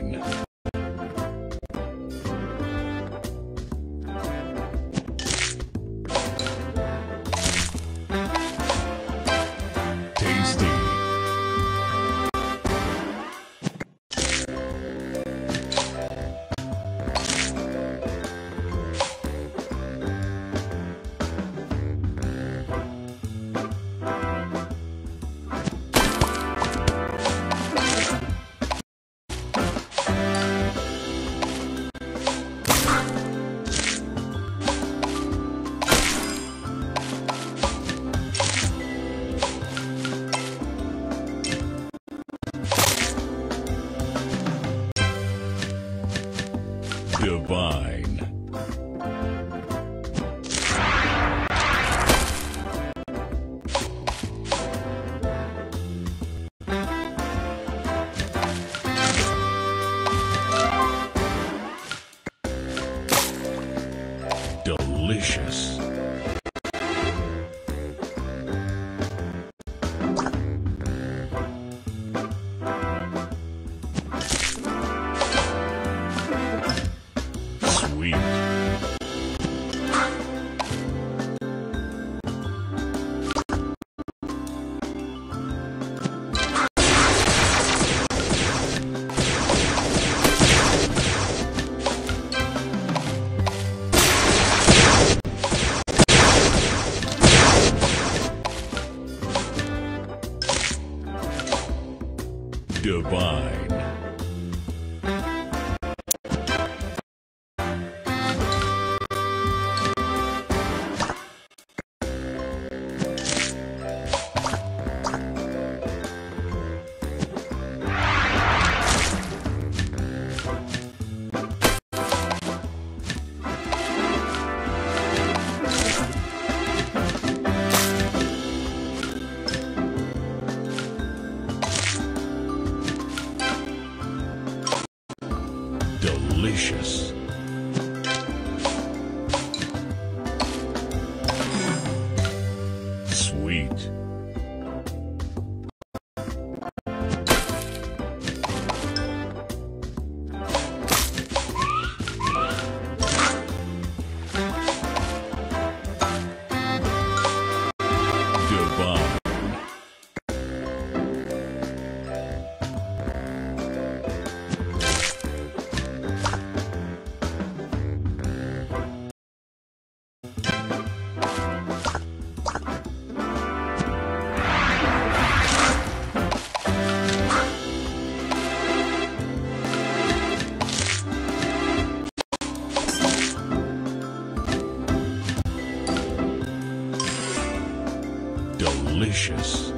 Divine. Delicious. Divine. Delicious. Delicious.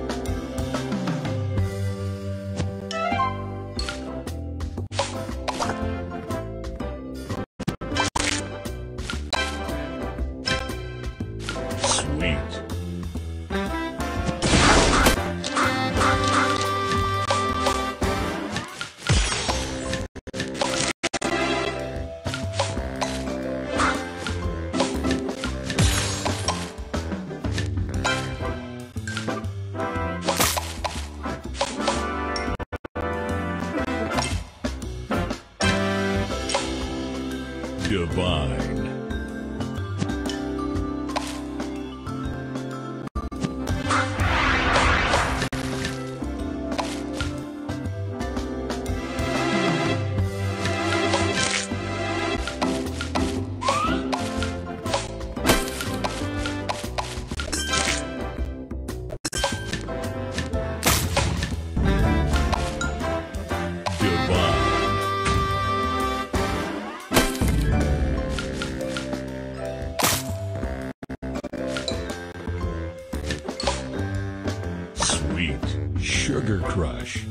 Divine. Sugar Crush.